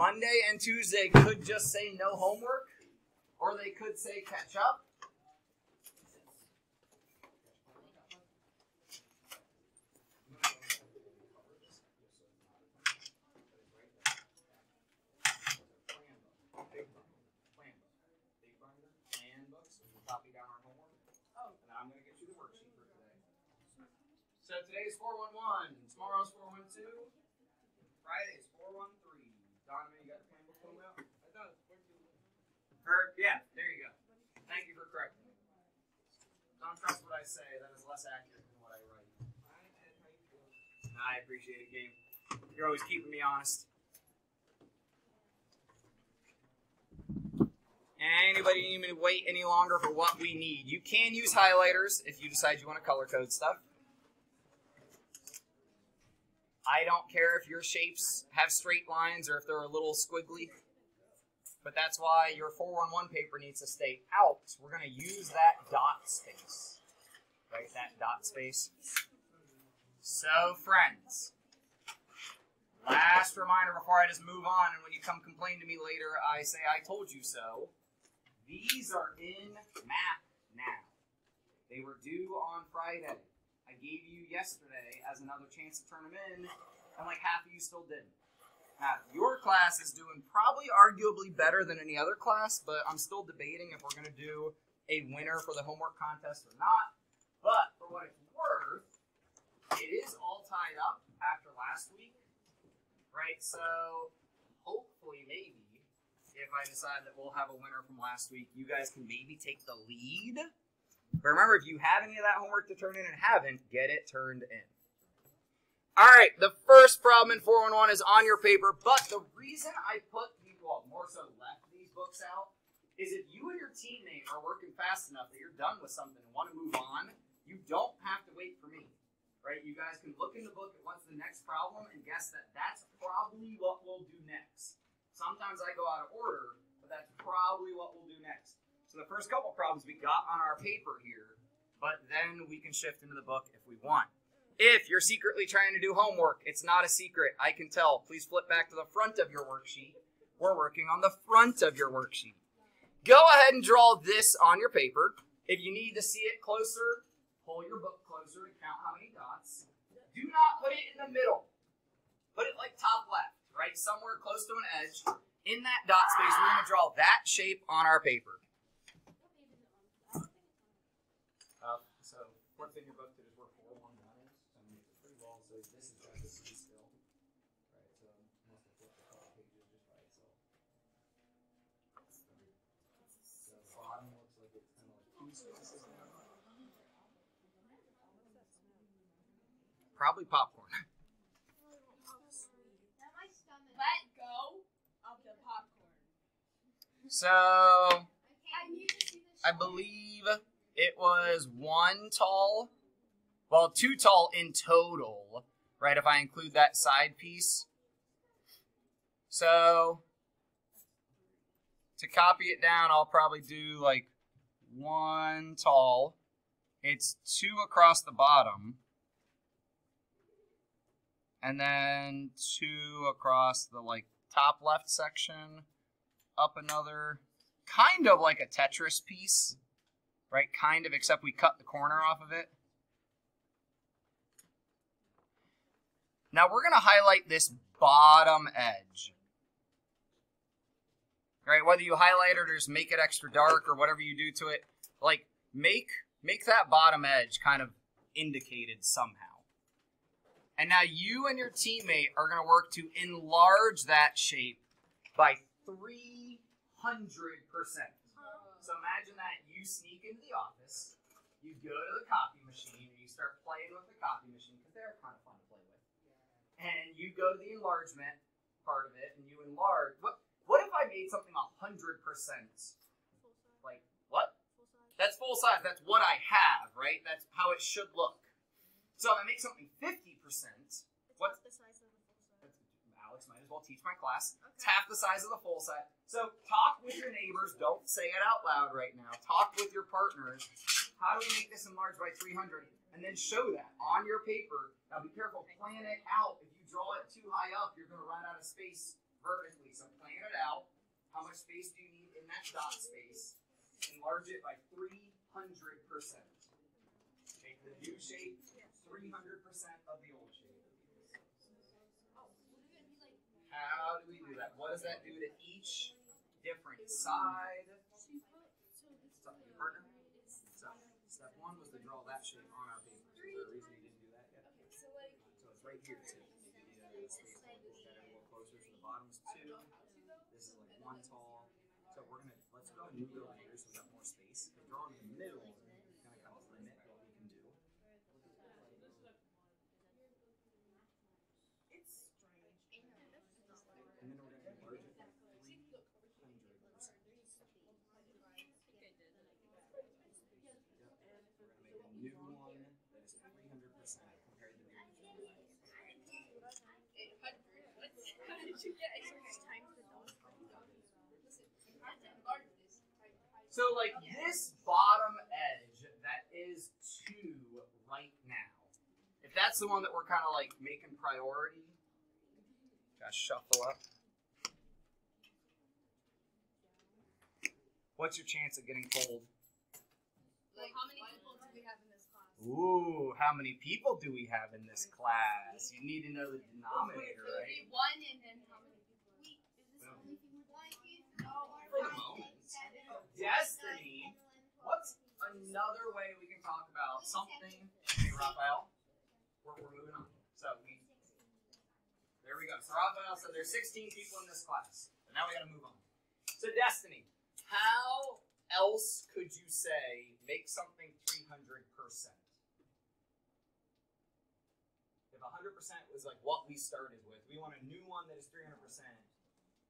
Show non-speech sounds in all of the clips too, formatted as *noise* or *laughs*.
Monday and Tuesday could just say no homework, or they could say catch up. So today's 411, tomorrow's 412, Friday's 413. Donovan, you got the book out? I thought it was working. Or, yeah, there you go. Thank you for correcting me. Don't trust what I say, that is less accurate than what I write. I appreciate it, Gabe. You're always keeping me honest. Anybody need me to wait any longer for what we need? You can use highlighters if you decide you want to color code stuff. I don't care if your shapes have straight lines or if they're a little squiggly. But that's why your 411 paper needs to stay out. We're going to use that dot space. Right? That dot space. So, friends, last reminder before I just move on, and when you come complain to me later, I say I told you so. These are in math now. They were due on Friday. Gave you yesterday as another chance to turn them in, and like half of you still didn't. Now, your class is doing probably arguably better than any other class, but I'm still debating if we're going to do a winner for the homework contest or not. But for what it's worth, it is all tied up after last week, right? So hopefully, maybe, if I decide that we'll have a winner from last week, you guys can maybe take the lead. But remember, if you have any of that homework to turn in and haven't, get it turned in. All right, the first problem in 411 is on your paper, but the reason I put, well, more so left these books out, is if you and your teammate are working fast enough that you're done with something and want to move on, you don't have to wait for me, right? You guys can look in the book at what's the next problem and guess that that's probably what we'll do next. Sometimes I go out of order, but that's probably what we'll do next. So the first couple problems we got on our paper here, but then we can shift into the book if we want. If you're secretly trying to do homework, it's not a secret. I can tell. Please flip back to the front of your worksheet. We're working on the front of your worksheet. Go ahead and draw this on your paper. If you need to see it closer, pull your book closer to count how many dots. Do not put it in the middle. Put it like top left, right? Somewhere close to an edge. In that dot space, we're going to draw that shape on our paper. So what's in your book that is where four one one is? So I'm gonna make it pretty well. So this is just a C still, right? So um, must have flipped a couple pages just by itself. So the bottom looks like it's kind of like two spaces now. Probably popcorn. *laughs* Let go of the popcorn. So I need to see this. I believe it was one tall, well, two tall in total, right? If I include that side piece. So to copy it down, I'll probably do like one tall. It's two across the bottom. And then two across the like top left section. Up another kind of like a Tetris piece, right? Kind of, except we cut the corner off of it. Now we're going to highlight this bottom edge. Right? Whether you highlight it or just make it extra dark or whatever you do to it, like make make that bottom edge kind of indicated somehow. And now you and your teammate are going to work to enlarge that shape by 300%. So imagine that you sneak into the office, you go to the copy machine, and you start playing with the copy machine because they're kind of fun to play with. And you go to the enlargement part of it, and you enlarge. What What if I made something hundred percent? Like what? That's full size. That's what I have, right? That's how it should look. So if I make something fifty percent. What? the size of the full size? Alex might as well teach my class. It's half the size of the full size. So talk with your neighbors. Don't say it out loud right now. Talk with your partners. How do we make this enlarged by 300? And then show that on your paper. Now be careful. Plan it out. If you draw it too high up, you're going to run out of space vertically. So plan it out. How much space do you need in that dot space? Enlarge it by 300%. Make the new shape 300% of the old shape. How do we do that? What does that do to each different side? Stop your partner. So, step one was to draw that shape on our paper. Is there a reason you didn't do that yet? So it's right here too. You need a space a little closer to the bottom's two. This is like one tall. So we're gonna let's go and move over here so we got more space. But drawing in the middle is gonna kind of limit what we can do. And then we're gonna enlarge it by three hundred percent. We're gonna make a new one that is three hundred percent compared to the original. How did you get So like this bottom edge that is two right now. If that's the one that we're kind of like making priority, gotta shuffle up. What's your chance of getting cold? Like, how many people do we have in this class? Ooh, how many people do we have in this class? You need to know the denominator, right? be one and then how many people? Wait, is this the only thing we're No, For the moment. Destiny. What's another way we can talk about something? Hey, Raphael, we're, we're moving on. So we, there we go. So Raphael said there's 16 people in this class. But now we got to move on. So Destiny, how else could you say make something 300 percent? If 100 percent was like what we started with, we want a new one that is 300 percent.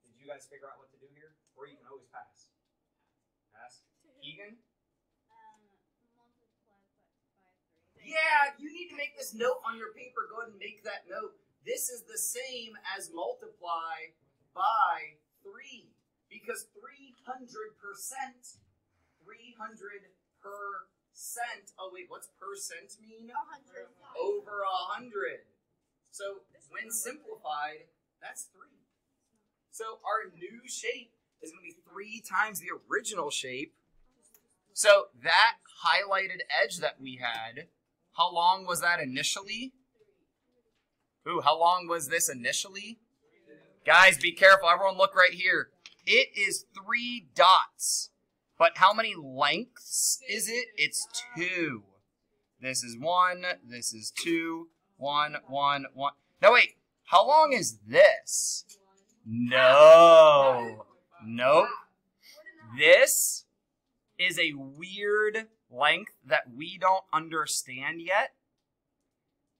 Did you guys figure out what to do here? Or you can always pass. Pass. Keegan? Yeah, you need to make this note on your paper. Go ahead and make that note. This is the same as multiply by 3 because 300%, 300 percent. Oh, wait, what's percent mean? A hundred. Over a 100. So when simplified, that's 3. So our new shape is going to be 3 times the original shape. So that highlighted edge that we had, how long was that initially? Ooh, how long was this initially? Guys, be careful. Everyone look right here. It is three dots. But how many lengths is it? It's two. This is one. This is two. One, one, one. No, wait. How long is this? No. Nope. This is a weird length that we don't understand yet.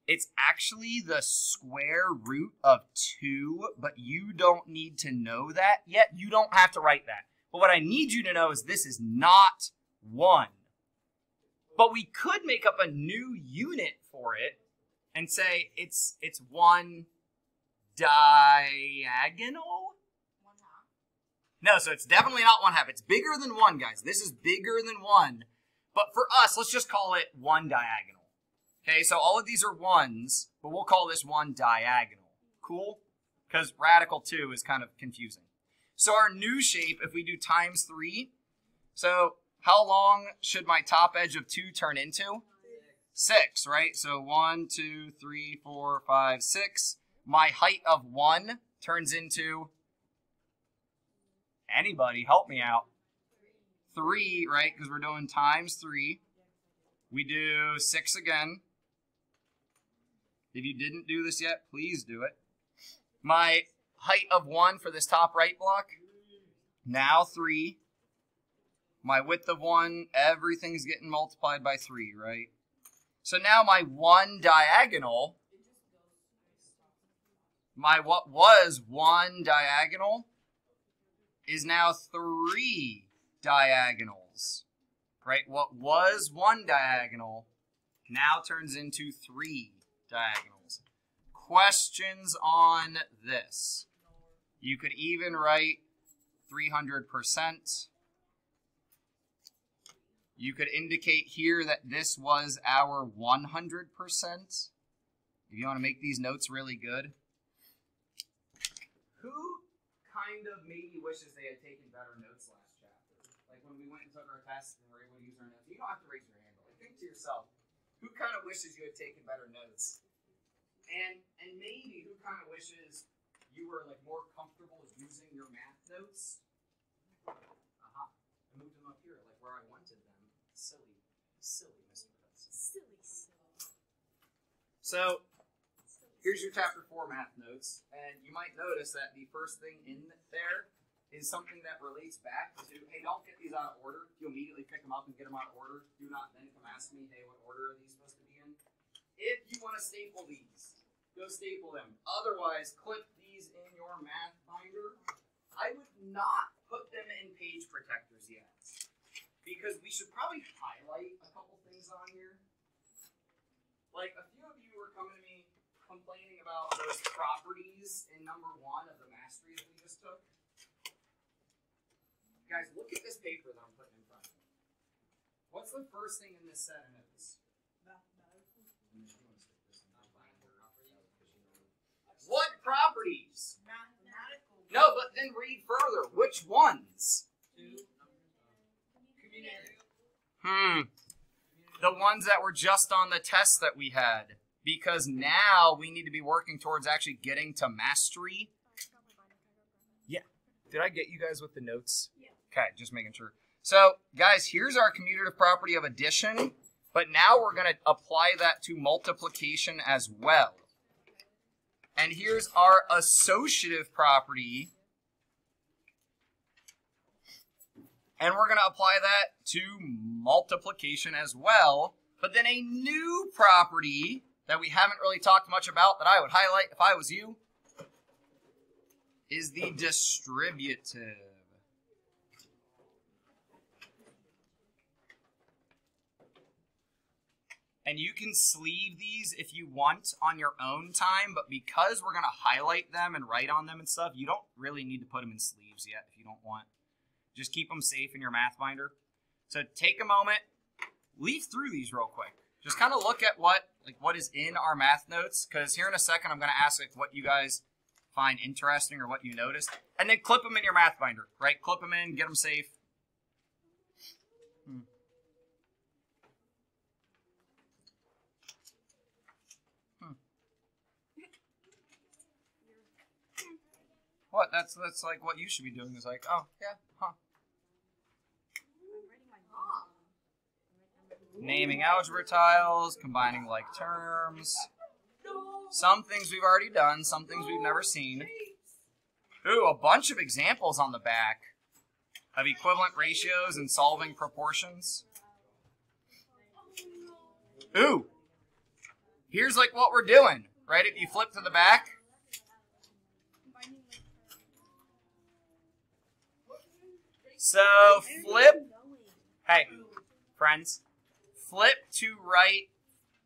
It's actually the square root of 2, but you don't need to know that yet. You don't have to write that. But what I need you to know is this is not 1. But we could make up a new unit for it and say it's it's 1 diagonal. One half. No, so it's definitely not one half. It's bigger than one, guys. This is bigger than one. But for us, let's just call it one diagonal. Okay, so all of these are ones, but we'll call this one diagonal. Cool? Because radical 2 is kind of confusing. So our new shape, if we do times 3, so how long should my top edge of 2 turn into? 6, right? So one, two, three, four, five, six. My height of 1 turns into Anybody, help me out. Three, right? Because we're doing times three. We do six again. If you didn't do this yet, please do it. My height of one for this top right block, now three. My width of one, everything's getting multiplied by three, right? So now my one diagonal, my what was one diagonal, is now three diagonals. Right? What was one diagonal now turns into three diagonals. Questions on this? You could even write 300%. You could indicate here that this was our 100%. If you want to make these notes really good. Who kind of maybe wishes they had taken better notes last chapter? Like when we went and took our test and were able to use our notes. You don't have to raise your hand, but like think to yourself, who kind of wishes you had taken better notes? And and maybe who kind of wishes you were like more comfortable using your math notes? Aha. I moved them up here, like where I wanted them. Silly, silly Mr. Hudson. Silly, silly. So here's your chapter four math notes, and you might notice that the first thing in there is something that relates back to, hey, don't get these out of order. You immediately pick them up and get them out of order. Do not then come ask me, hey, what order are these supposed to be in? If you want to staple these, go staple them. Otherwise, clip these in your math binder. I would not put them in page protectors yet. Because we should probably highlight a couple things on here. Like a few of you were coming to me complaining about those properties in number one of the mastery that we just took. Guys, look at this paper that I'm putting in front of you. What's the first thing in this set of notes? What properties? Mathematical. No, but then read further. Which ones? Hmm. The ones that were just on the test that we had. Because now we need to be working towards actually getting to mastery. Yeah. Did I get you guys with the notes? Yeah. Okay, just making sure. So, guys, here's our commutative property of addition, but now we're going to apply that to multiplication as well. And here's our associative property. And we're going to apply that to multiplication as well. But then a new property that we haven't really talked much about that I would highlight if I was you is the distributive. And you can sleeve these if you want on your own time, but because we're going to highlight them and write on them and stuff, you don't really need to put them in sleeves yet if you don't want. Just keep them safe in your math binder. So take a moment, leaf through these real quick. Just kind of look at what like what is in our math notes, because here in a second I'm going to ask like what you guys find interesting or what you noticed, and then clip them in your math binder. Right, clip them in, get them safe. What? That's that's like what you should be doing. Is like, oh yeah, huh? Naming algebra tiles, combining like terms. Some things we've already done, some things we've never seen. Ooh, a bunch of examples on the back of equivalent ratios and solving proportions. Ooh, here's like what we're doing, right? If you flip to the back, so flip, hey, friends, flip to right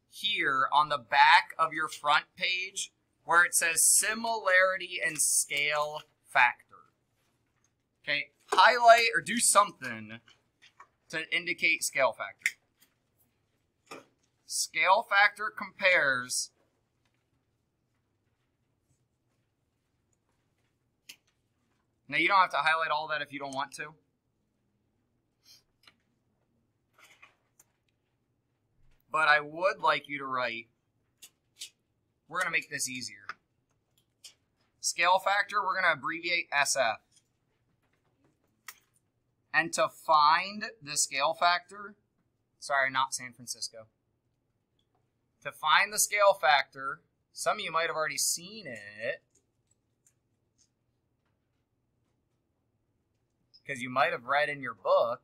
here on the back of your front page where it says similarity and scale factor. Okay, highlight or do something to indicate scale factor. Scale factor compares Now you don't have to highlight all that if you don't want to. But I would like you to write, we're going to make this easier. Scale factor, we're going to abbreviate SF. And to find the scale factor, sorry, not San Francisco. To find the scale factor, some of you might have already seen it. Because you might have read in your book.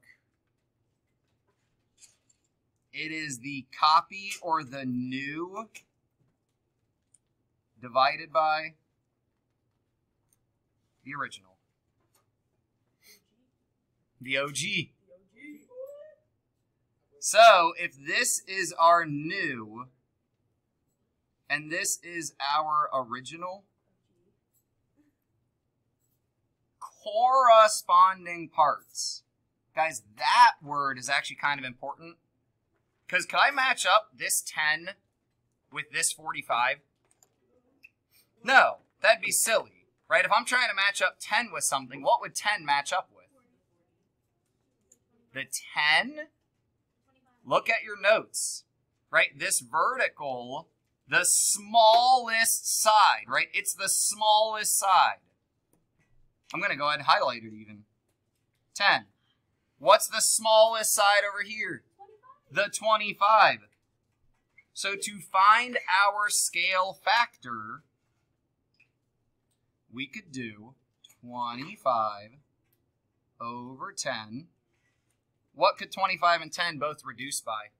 It is the copy or the new divided by the original. The OG. So if this is our new and this is our original, corresponding parts. Guys, that word is actually kind of important. Because could I match up this 10 with this 45? No, that'd be silly. right? If I'm trying to match up 10 with something, what would 10 match up with? The 10? Look at your notes, right? This vertical, the smallest side, right? It's the smallest side. I'm going to go ahead and highlight it even. 10. What's the smallest side over here? The 25. So to find our scale factor, we could do 25 over 10. What could 25 and 10 both reduce by?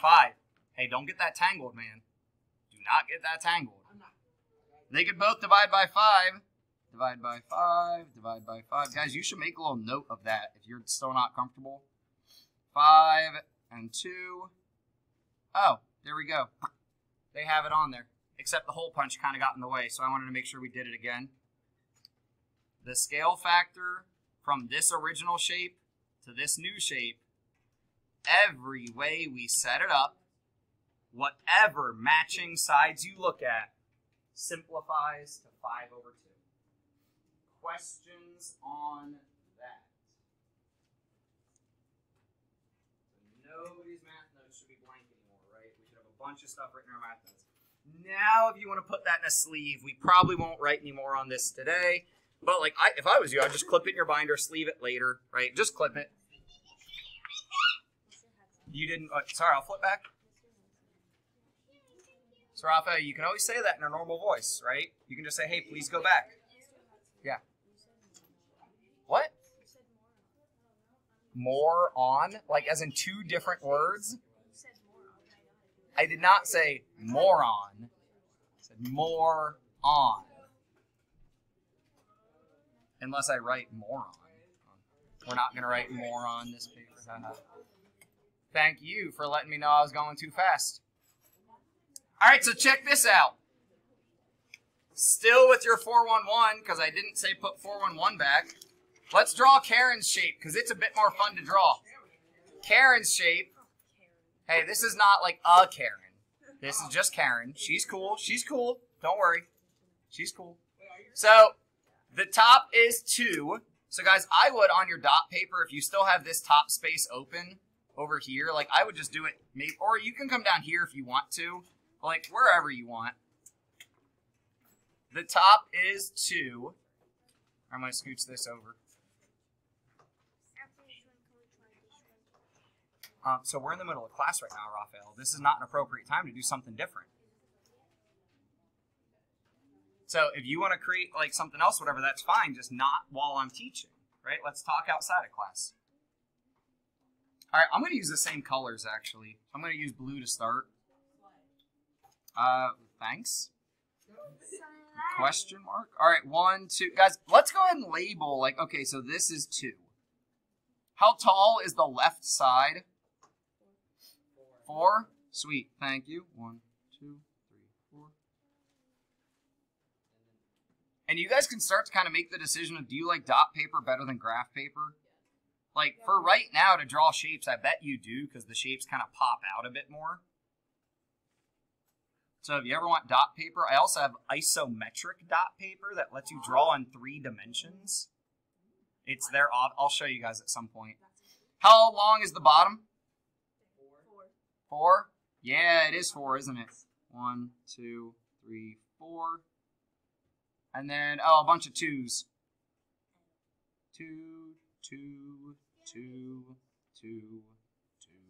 5. Hey, don't get that tangled, man. Do not get that tangled. They could both divide by 5. Divide by 5, divide by 5. Guys, you should make a little note of that if you're still not comfortable. 5 and 2. Oh, there we go. They have it on there. Except the hole punch kind of got in the way, so I wanted to make sure we did it again. The scale factor from this original shape to this new shape, every way we set it up, whatever matching sides you look at, simplifies to 5 over 2. Questions on Nobody's math notes should be blank anymore, right? We should have a bunch of stuff written in our math notes. Now, if you want to put that in a sleeve, we probably won't write any more on this today. But like, I, if I was you, I'd just clip it in your binder, sleeve it later, right? Just clip it. You didn't. Uh, sorry, I'll flip back. So you can always say that in a normal voice, right? You can just say, "Hey, please go back." Yeah. What? More on, like as in two different words. I did not say moron. I said more on. Unless I write moron. We're not going to write moron this paper. *laughs* Thank you for letting me know I was going too fast. All right, so check this out. Still with your 411, because I didn't say put 411 back. Let's draw Karen's shape, because it's a bit more fun to draw. Karen's shape. Hey, this is not like a Karen. This is just Karen. She's cool. She's cool. Don't worry. She's cool. So, the top is 2. So, guys, I would, on your dot paper, if you still have this top space open over here, like, I would just do it, maybe, or you can come down here if you want to, like, wherever you want. The top is 2. I'm going to scooch this over. Um, so we're in the middle of class right now, Raphael. This is not an appropriate time to do something different. So if you want to create like something else, whatever, that's fine. Just not while I'm teaching, right? Let's talk outside of class. All right, I'm going to use the same colors actually. I'm going to use blue to start. Uh, thanks. Question mark. All right, one, two, guys. Let's go ahead and label like okay. So this is two. How tall is the left side? Four. Sweet. Thank you. One, two, three, four. And you guys can start to kind of make the decision of do you like dot paper better than graph paper? Like for right now to draw shapes, I bet you do because the shapes kind of pop out a bit more. So if you ever want dot paper, I also have isometric dot paper that lets you draw in three dimensions. It's there. I'll show you guys at some point. How long is the bottom? Four? Yeah, it is four, isn't it? One, two, three, four. And then, oh, a bunch of twos. Two, two, two, two, two.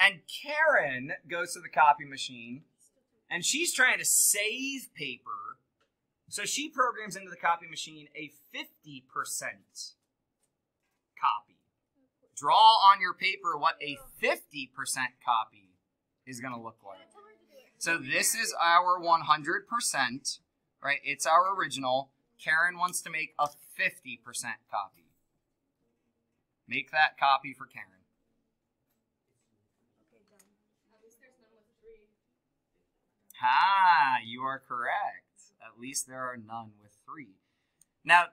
And Karen goes to the copy machine and she's trying to save paper. So she programs into the copy machine a 50% copy. Draw on your paper what a 50% copy is going to look like. So this is our 100%, right? It's our original. Karen wants to make a 50% copy. Make that copy for Karen. Ha, you are correct. At least there are none with three. Now,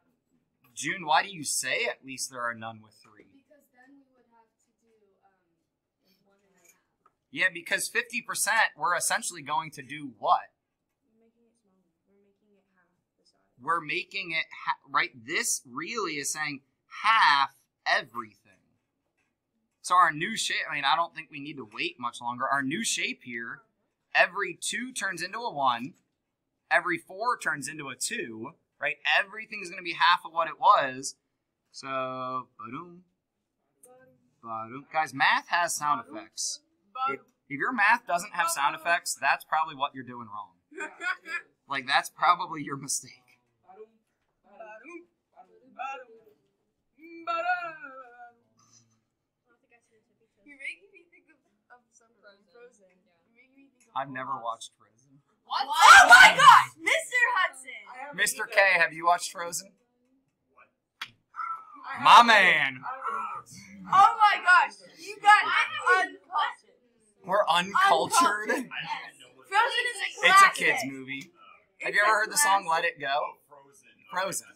June, why do you say at least there are none with three? Because then we would have to do um, one and a half. Yeah, because 50% we're essentially going to do what? We're making it smaller. We're making it half the size. We're making it ha- right. This really is saying half everything. So our new shape. I mean, I don't think we need to wait much longer. Our new shape here. Every two turns into a one. Every four turns into a two. Right. Everything's going to be half of what it was. So, ba-doom, ba-doom. guys, math has sound effects. If, if your math doesn't have sound effects, that's probably what you're doing wrong. *laughs* Like that's probably your mistake. I think I see the tippy toe. You're making me think of, of something Frozen. You're making me think of I've never watched Frozen. What? Oh my god! Mr. Hudson! Mr. K, have you watched Frozen? My man. Oh my gosh! You got uncultured. We're uncultured. Uncultured. Frozen is a classic. It's a kids movie. Have you ever heard the song. Let It Go? Frozen. Frozen.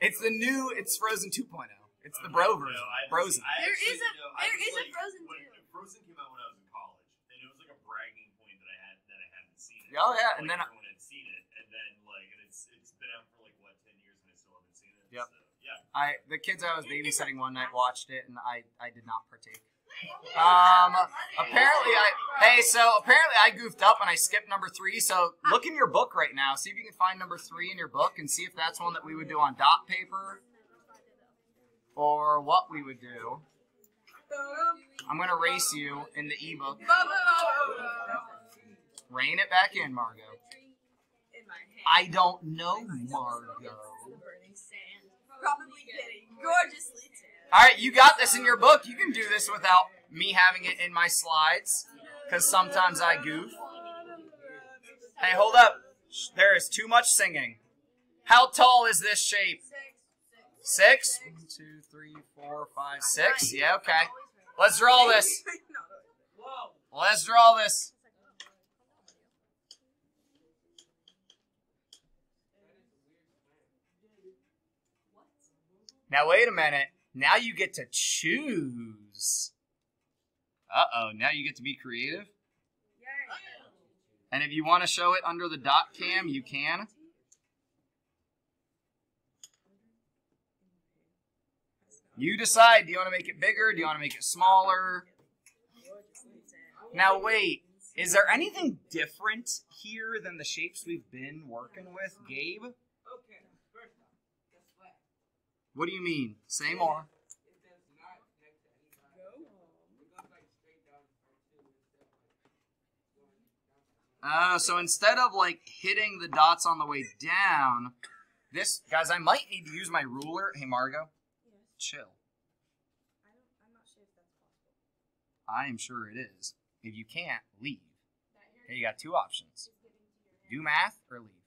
It's the new. It's Frozen 2.0. It's the bro version. Frozen. There is a- there is a Frozen when, too. Frozen came out when I was in college, and it was like a bragging point that I had that I hadn't seen it. Oh, yeah, and Like, then I- everyone had seen it, and then like and it's it's been out for like what ten years, and I still haven't seen it. Yep. So, yeah. I the kids I was babysitting one night watched it, and I I did not partake. Um, apparently I hey so apparently I goofed up and I skipped number three. So look in your book right now. See if you can find number three in your book and see if that's one that we would do on dot paper or what we would do. I'm gonna race you in the ebook. Rein it back in, Margot. In my hand. I don't know, Margot. Probably getting gorgeously tan. All right, you got this in your book. You can do this without me having it in my slides, because sometimes I goof. Hey, hold up. There is too much singing. How tall is this shape? Six? One, two, three, four, five, six. Yeah, okay. Let's draw this. *laughs* Let's draw this. Now, wait a minute. Now you get to choose. Uh oh, now you get to be creative. And if you want to show it under the dot cam, you can. You decide. Do you want to make it bigger? Do you want to make it smaller? Now, wait. Is there anything different here than the shapes we've been working with, Gabe? Okay, first off, guess what? What do you mean? Say more. It does not connect to anybody. It goes like straight down to two instead of like going down. Uh, so instead of like hitting the dots on the way down, this guys, I might need to use my ruler. Hey, Margot, chill. I don't, I'm not sure if that's possible. I am sure it is. If you can't, leave. Okay, you got two options: do math or leave.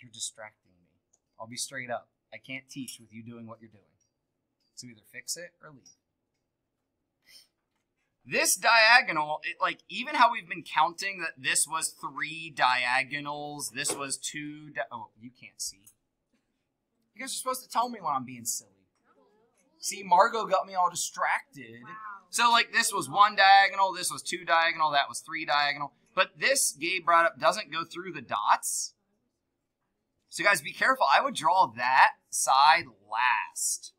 You're distracting me. I'll be straight up. I can't teach with you doing what you're doing. So either fix it or leave. This diagonal, it, like even how we've been counting that this was three diagonals, this was two. Di- oh, you can't see. You guys are supposed to tell me when I'm being silly. See, Margot got me all distracted. So like this was one diagonal, this was two diagonal, that was three diagonal. But this Gabe brought up doesn't go through the dots. So guys, be careful. I would draw that side last.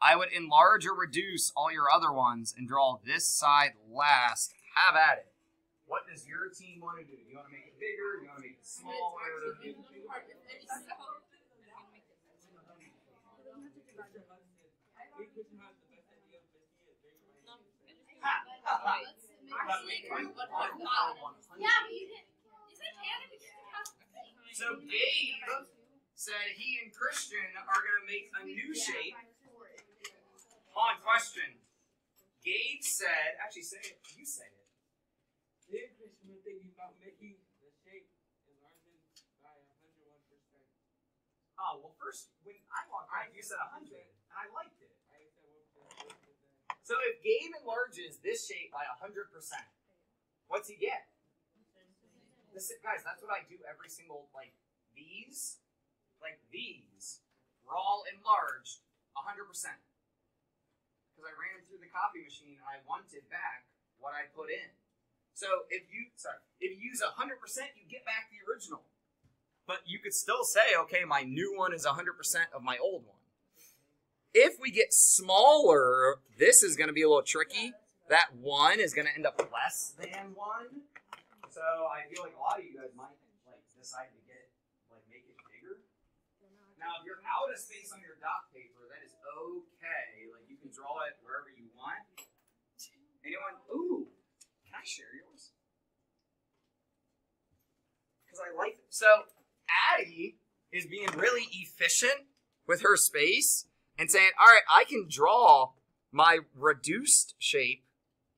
I would enlarge or reduce all your other ones and draw this side last. Have at it. What does your team want to do? You want to make it bigger? You want to make it smaller? Yeah, but you. Is it canon? We just have to say. So Gabe said he and Christian are going to make a new shape. On question. Gabe said, actually say it, you say it. Then Christian was thinking about making the shape enlargement by 101%. Oh, ah, well, first, when I walked right, you said 100, and I liked it. I said 1%. So if Gabe enlarges this shape by 100%, what's he get? This, guys, that's what I do every single, like, these, like these, were all enlarged 100%. because I ran through the copy machine and I wanted back what I put in. So if you sorry, if you use hundred percent, you get back the original. But you could still say, okay, my new one is hundred percent of my old one. If we get smaller, this is going to be a little tricky. That one is going to end up less than one. So I feel like a lot of you guys might like decide to get like make it bigger. Now, if you're out of space on your dot paper, that is okay. Like you can draw it wherever you want. Anyone? Ooh, can I share yours? Because I like it. So Addie is being really efficient with her space and saying, "All right, I can draw my reduced shape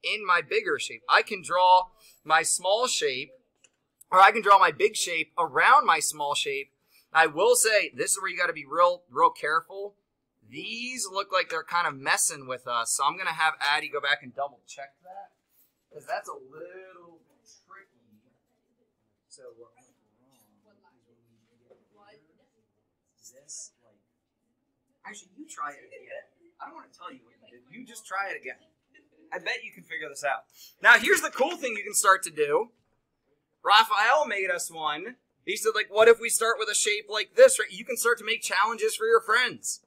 in my bigger shape. I can draw my small shape, or I can draw my big shape around my small shape." I will say this is where you got to be real, real careful. These look like they're kind of messing with us, so I'm gonna have Addie go back and double check that because that's a little tricky. So what went wrong this, like, actually, you try it again. I don't want to tell you what you did. You just try it again. I bet you can figure this out. Now, here's the cool thing you can start to do. Raphael made us one. He said, like, what if we start with a shape like this? Right? You can start to make challenges for your friends.